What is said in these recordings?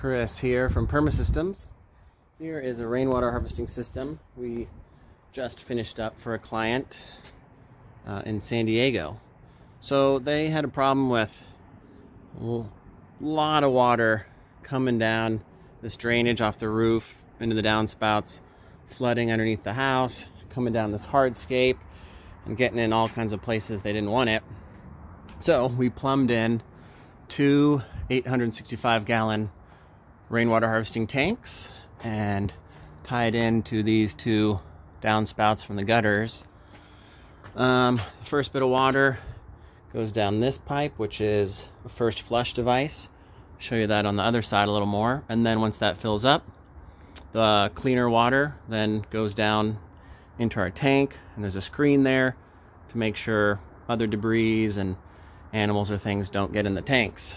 Chris here from Permasystems. Here is a rainwater harvesting system we just finished up for a client uh, in San Diego. So they had a problem with a lot of water coming down this drainage off the roof into the downspouts, flooding underneath the house, coming down this hardscape, and getting in all kinds of places they didn't want it. So we plumbed in two 865 gallon rainwater harvesting tanks and tied into these two downspouts from the gutters. Um, first bit of water goes down this pipe, which is a first flush device. show you that on the other side a little more. And then once that fills up, the cleaner water then goes down into our tank. And there's a screen there to make sure other debris and animals or things don't get in the tanks.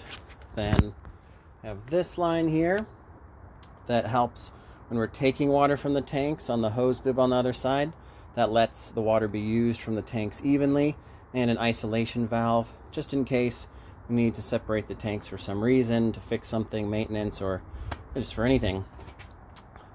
Then have this line here that helps when we're taking water from the tanks on the hose bib on the other side. That lets the water be used from the tanks evenly and an isolation valve just in case we need to separate the tanks for some reason, to fix something, maintenance, or just for anything.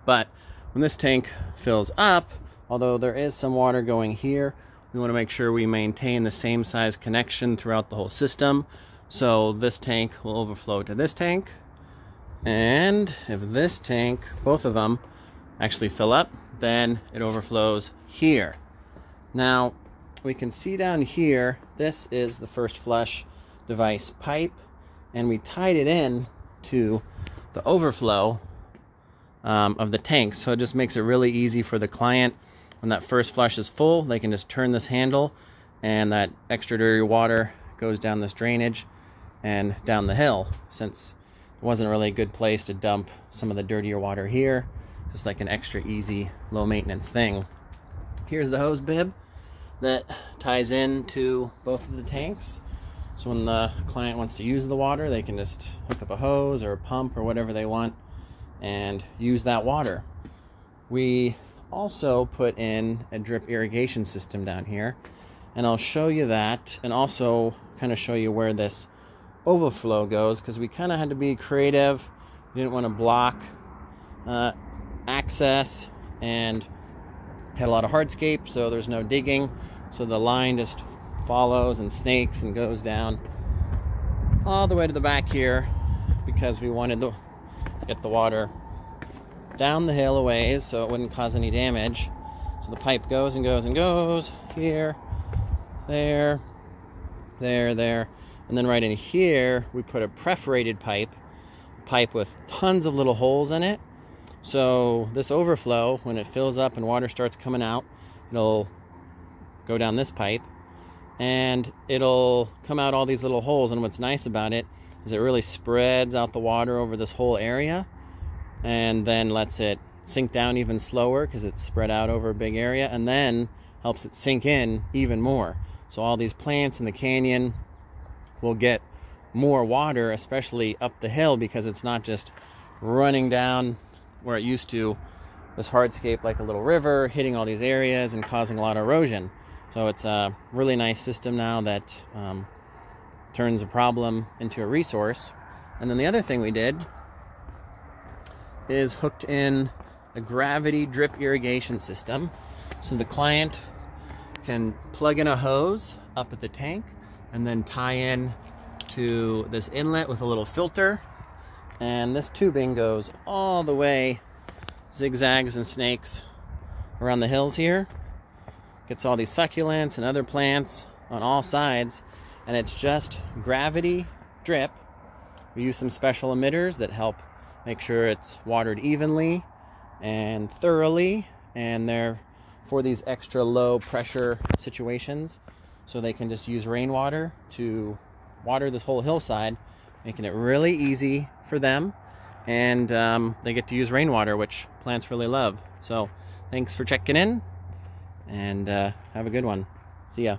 But when this tank fills up, although there is some water going here, we want to make sure we maintain the same size connection throughout the whole system so this tank will overflow to this tank. And if this tank, both of them, actually fill up, then it overflows here. Now, we can see down here, this is the first flush device pipe, and we tied it in to the overflow um, of the tank. So it just makes it really easy for the client. When that first flush is full, they can just turn this handle and that extra dirty water goes down this drainage and down the hill since wasn't really a good place to dump some of the dirtier water here. Just like an extra easy low maintenance thing. Here's the hose bib that ties into both of the tanks. So when the client wants to use the water they can just hook up a hose or a pump or whatever they want and use that water. We also put in a drip irrigation system down here. And I'll show you that and also kind of show you where this overflow goes because we kind of had to be creative. We didn't want to block uh, access and had a lot of hardscape, so there's no digging. So the line just follows and snakes and goes down all the way to the back here because we wanted to get the water down the hill a ways so it wouldn't cause any damage. So the pipe goes and goes and goes here, there, there, there, and then right in here, we put a perforated pipe, pipe with tons of little holes in it. So this overflow, when it fills up and water starts coming out, it'll go down this pipe and it'll come out all these little holes. And what's nice about it is it really spreads out the water over this whole area and then lets it sink down even slower because it's spread out over a big area and then helps it sink in even more. So all these plants in the canyon will get more water, especially up the hill, because it's not just running down where it used to, this hardscape like a little river, hitting all these areas and causing a lot of erosion. So it's a really nice system now that um, turns a problem into a resource. And then the other thing we did is hooked in a gravity drip irrigation system. So the client can plug in a hose up at the tank and then tie in to this inlet with a little filter. And this tubing goes all the way, zigzags and snakes around the hills here. Gets all these succulents and other plants on all sides. And it's just gravity drip. We use some special emitters that help make sure it's watered evenly and thoroughly. And they're for these extra low pressure situations so they can just use rainwater to water this whole hillside, making it really easy for them. And um, they get to use rainwater, which plants really love. So thanks for checking in and uh, have a good one. See ya.